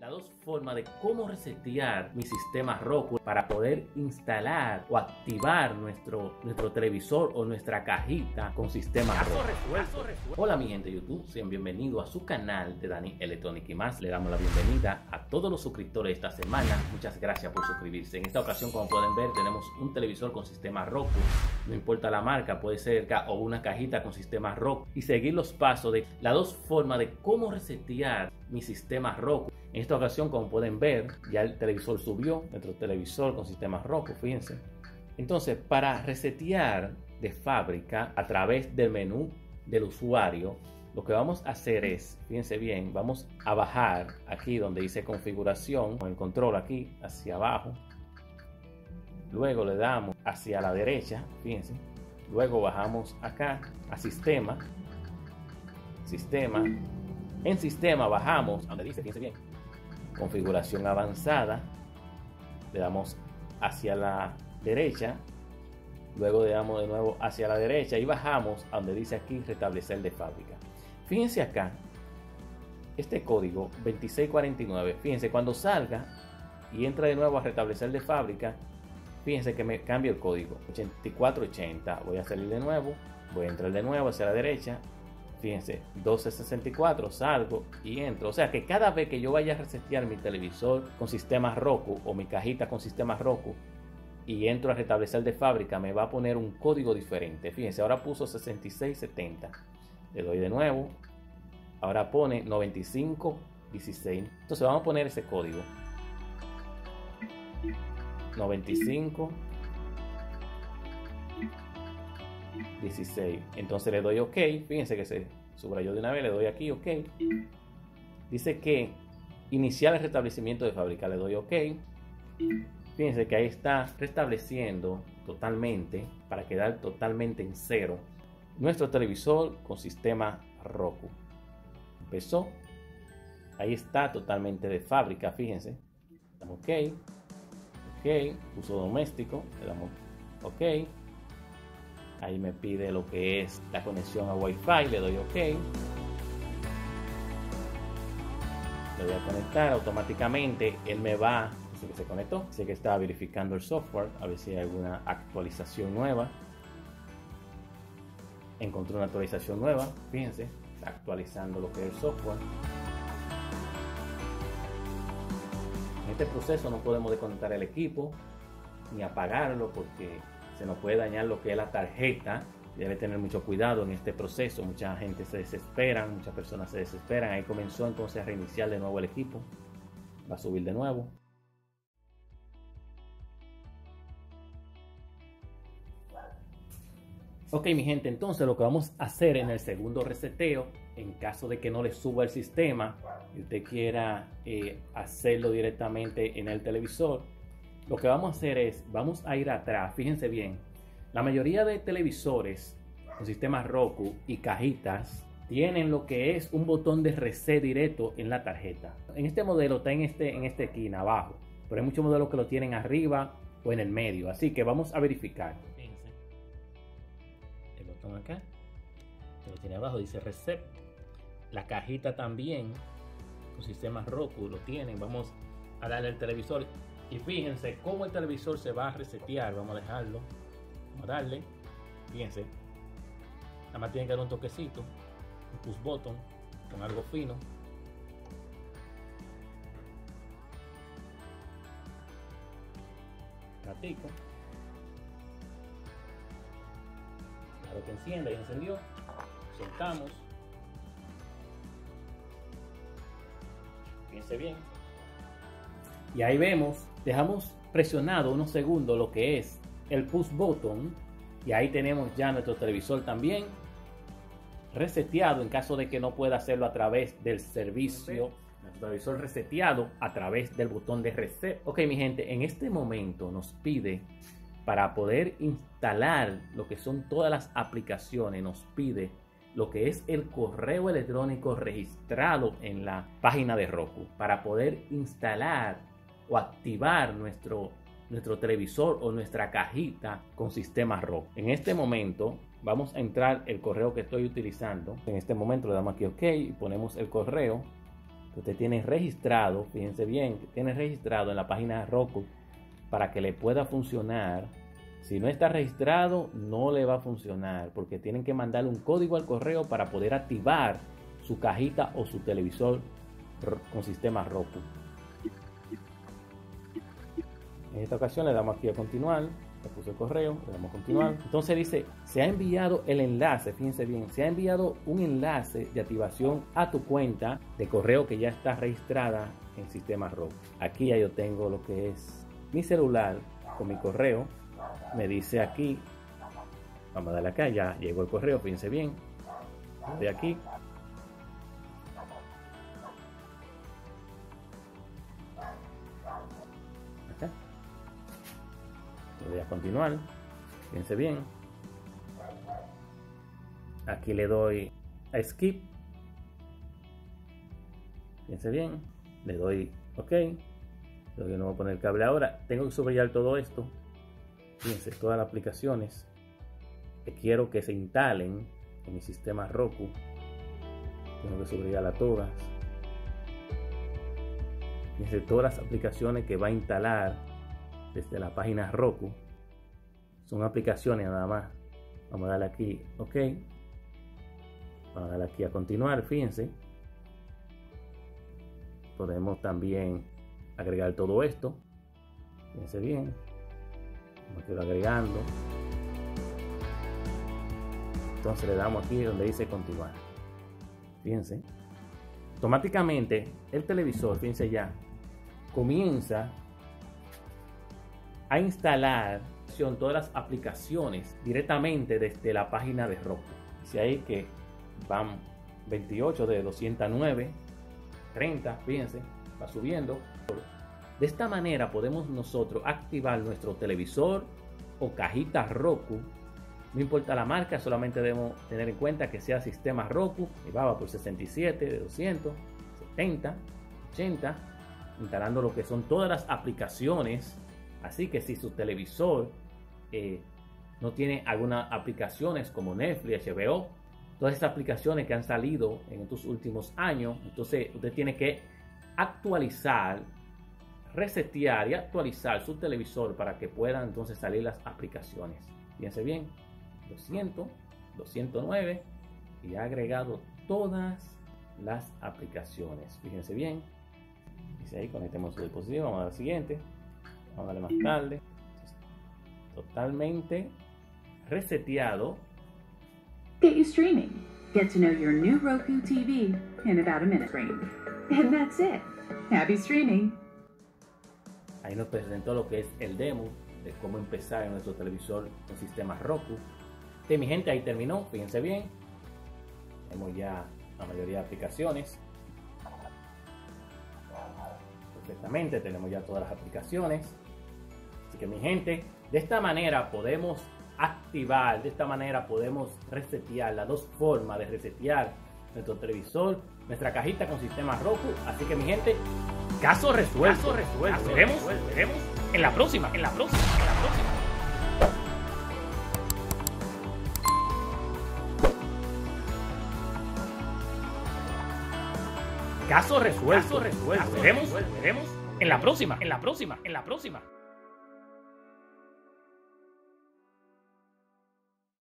las dos formas de cómo resetear mi sistema Roku para poder instalar o activar nuestro, nuestro televisor o nuestra cajita con sistema Roku. Hola mi gente de YouTube, sean bienvenidos a su canal de Dani Electronic y más. Le damos la bienvenida a todos los suscriptores de esta semana. Muchas gracias por suscribirse. En esta ocasión, como pueden ver, tenemos un televisor con sistema Roku. No importa la marca, puede ser o una cajita con sistema Roku. Y seguir los pasos de las dos formas de cómo resetear mi sistema Roku. En esta ocasión, como pueden ver, ya el televisor subió, nuestro televisor con sistema Roku, fíjense. Entonces, para resetear de fábrica a través del menú del usuario, lo que vamos a hacer es, fíjense bien, vamos a bajar aquí donde dice configuración, con el control aquí hacia abajo. Luego le damos hacia la derecha, fíjense. Luego bajamos acá a sistema. Sistema. En sistema bajamos, donde dice, fíjense bien, configuración avanzada, le damos hacia la derecha, luego le damos de nuevo hacia la derecha y bajamos a donde dice aquí restablecer de fábrica. Fíjense acá, este código 2649, fíjense cuando salga y entra de nuevo a restablecer de fábrica, fíjense que me cambia el código 8480, voy a salir de nuevo, voy a entrar de nuevo hacia la derecha Fíjense, 1264, salgo y entro. O sea que cada vez que yo vaya a resetear mi televisor con sistema Roku o mi cajita con sistema Roku y entro a restablecer de fábrica, me va a poner un código diferente. Fíjense, ahora puso 6670. Le doy de nuevo. Ahora pone 9516. Entonces vamos a poner ese código. 95 16. Entonces le doy OK. Fíjense que se subrayó de una vez. Le doy aquí OK. Dice que iniciar el restablecimiento de fábrica. Le doy OK. Fíjense que ahí está restableciendo totalmente para quedar totalmente en cero nuestro televisor con sistema Roku. Empezó. Ahí está totalmente de fábrica. Fíjense. Damos OK. OK. Uso doméstico. Le damos OK Ahí me pide lo que es la conexión a Wi-Fi, le doy OK. Le voy a conectar automáticamente, él me va, dice que se conectó, sé que está verificando el software, a ver si hay alguna actualización nueva. Encontró una actualización nueva, fíjense, está actualizando lo que es el software. En este proceso no podemos desconectar el equipo ni apagarlo porque se nos puede dañar lo que es la tarjeta. Debe tener mucho cuidado en este proceso. Mucha gente se desespera, muchas personas se desesperan. Ahí comenzó entonces a reiniciar de nuevo el equipo. Va a subir de nuevo. Ok, mi gente, entonces lo que vamos a hacer en el segundo reseteo, en caso de que no le suba el sistema y usted quiera eh, hacerlo directamente en el televisor, lo que vamos a hacer es, vamos a ir atrás, fíjense bien, la mayoría de televisores con sistemas Roku y cajitas tienen lo que es un botón de reset directo en la tarjeta. En este modelo está en este, en este esquina abajo, pero hay muchos modelos que lo tienen arriba o en el medio, así que vamos a verificar. Fíjense, el botón acá, lo tiene abajo, dice reset. La cajita también, con sistemas Roku lo tienen, vamos a darle al televisor y fíjense cómo el televisor se va a resetear. Vamos a dejarlo. Vamos a darle. Fíjense. Nada más tiene que dar un toquecito. Un push button con algo fino. Ratico. Claro que encienda y encendió. Soltamos. Fíjense bien. Y ahí vemos dejamos presionado unos segundos lo que es el push button y ahí tenemos ya nuestro televisor también reseteado en caso de que no pueda hacerlo a través del servicio. Nuestro televisor reseteado a través del botón de reset. Ok mi gente en este momento nos pide para poder instalar lo que son todas las aplicaciones nos pide lo que es el correo electrónico registrado en la página de Roku. Para poder instalar o activar nuestro, nuestro televisor o nuestra cajita con sistema ROC. En este momento vamos a entrar el correo que estoy utilizando. En este momento le damos aquí OK y ponemos el correo usted tiene registrado, fíjense bien, tiene registrado en la página Roku para que le pueda funcionar. Si no está registrado, no le va a funcionar porque tienen que mandarle un código al correo para poder activar su cajita o su televisor con sistema Roku. En esta ocasión le damos aquí a continuar, le puse el correo, le damos a continuar. Entonces dice, se ha enviado el enlace, fíjense bien, se ha enviado un enlace de activación a tu cuenta de correo que ya está registrada en sistema Roku. Aquí ya yo tengo lo que es mi celular con mi correo. Me dice aquí, vamos a darle acá, ya llegó el correo, fíjense bien. De aquí, voy a continuar. Fíjense bien. Aquí le doy a skip. Fíjense bien. Le doy OK. Yo no voy a poner cable ahora. Tengo que subrayar todo esto. Fíjense, todas las aplicaciones que quiero que se instalen en mi sistema Roku. Tengo que subrayarlas todas. Fíjense, todas las aplicaciones que va a instalar desde la página Roku. Son aplicaciones nada más. Vamos a darle aquí OK. Vamos a darle aquí a continuar, fíjense. Podemos también agregar todo esto. Fíjense bien. Vamos a ir agregando. Entonces le damos aquí donde dice continuar. Fíjense. Automáticamente el televisor, fíjense ya, comienza a instalar todas las aplicaciones directamente desde la página de Roku. Dice ahí que van 28 de 209, 30, fíjense, va subiendo. De esta manera podemos nosotros activar nuestro televisor o cajita Roku. No importa la marca, solamente debemos tener en cuenta que sea sistema Roku. Va por 67 de 200, 70, 80, instalando lo que son todas las aplicaciones Así que si su televisor eh, no tiene algunas aplicaciones como Netflix, HBO, todas estas aplicaciones que han salido en estos últimos años, entonces usted tiene que actualizar, resetear y actualizar su televisor para que puedan entonces salir las aplicaciones. Fíjense bien, 200, 209 y ha agregado todas las aplicaciones. Fíjense bien. Dice ahí, conectemos el dispositivo. Vamos a la siguiente. Más tarde. Totalmente reseteado. Get you streaming. Get to know your new Roku TV in about a minute. And that's it. Happy streaming. Ahí nos presentó lo que es el demo de cómo empezar en nuestro televisor con sistema Roku. De mi gente, ahí terminó. Fíjense bien. Tenemos ya la mayoría de aplicaciones. Perfectamente, tenemos ya todas las aplicaciones que mi gente, de esta manera podemos activar, de esta manera podemos resetear, las dos formas de resetear nuestro televisor, nuestra cajita con sistema Roku. Así que mi gente, caso resuelto. Caso resuelto. Veremos, veremos en la próxima, en la próxima, en la próxima. Caso resuelto. Caso resuelto. Veremos, veremos en la próxima, en la próxima, en la próxima.